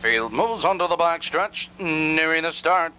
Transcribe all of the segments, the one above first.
Field moves onto the back stretch, nearing the start.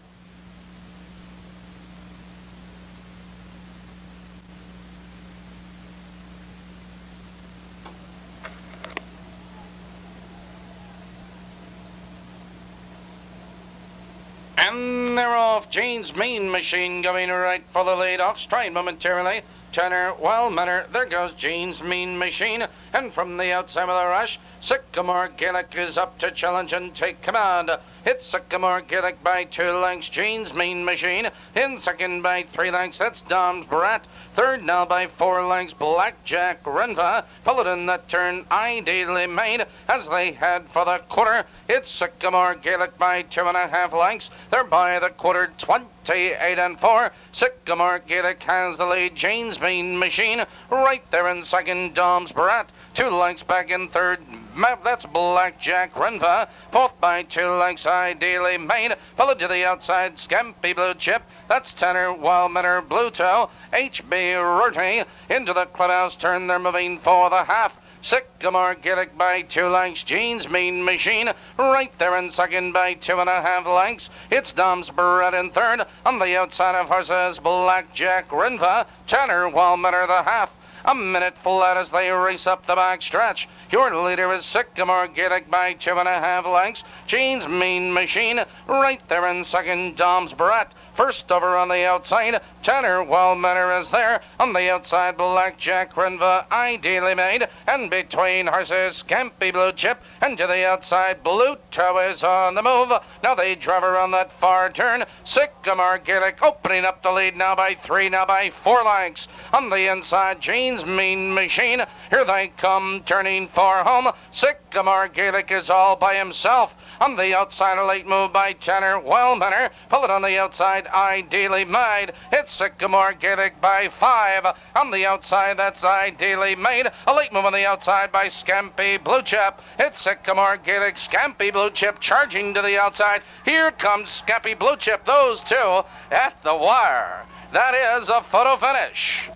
And they're off. Jane's Mean Machine going right for the lead off stride momentarily. Tanner Wildmanor, there goes Jane's Mean Machine. And from the outside of the rush, Sycamore Gaelic is up to challenge and take command. It's Sycamore Gaelic by two lengths, Jane's Mean Machine. In second by three lengths, that's Dom's Brat. Third now by four lengths, Blackjack Renva. Followed in that turn, ideally made as they head for the quarter. It's Sycamore Gaelic by two and a half lengths. They're by the quarter, 28 and four. Sycamore Gaelic has the lead. Jane's Mean Machine right there in second. Dom's Brat two lengths back in third. map. That's Blackjack Renva. Fourth by two lengths, ideally made. Followed to the outside, Scampy Blue Chip. That's Tanner Wildmanor Blue Toe. HB Rorty into the clubhouse turn. They're moving for the half. Sycamore Gaelic by two lengths. Jeans Mean Machine right there in second by two and a half lengths. It's Dom's Brat in third. On the outside of horses, Blackjack Renva. Tanner Wildmanor the half. A minute flat as they race up the back stretch. Your leader is Sycamore Gaelic by two and a half lengths. Jean's Mean Machine right there in second. Dom's Brat first over on the outside. Tanner Wildmanor is there. On the outside, Blackjack Renva ideally made. And between horses, Scampy Blue Chip. And to the outside, Blue Toe is on the move. Now they drive around that far turn. Sycamore Gaelic opening up the lead now by three, now by four lengths. On the inside, Jane's Mean Machine. Here they come, turning for home. Sycamore Gaelic is all by himself. On the outside, a late move by Tanner Wildmanor. Pull it on the outside, ideally made. It's Sycamore Gaelic by five. On the outside, that's ideally made. A late move on the outside by Scampy Blue Chip. It's Sycamore Gaelic, Scampy Blue Chip charging to the outside. Here comes Scampy Blue Chip. Those two at the wire. That is a photo finish.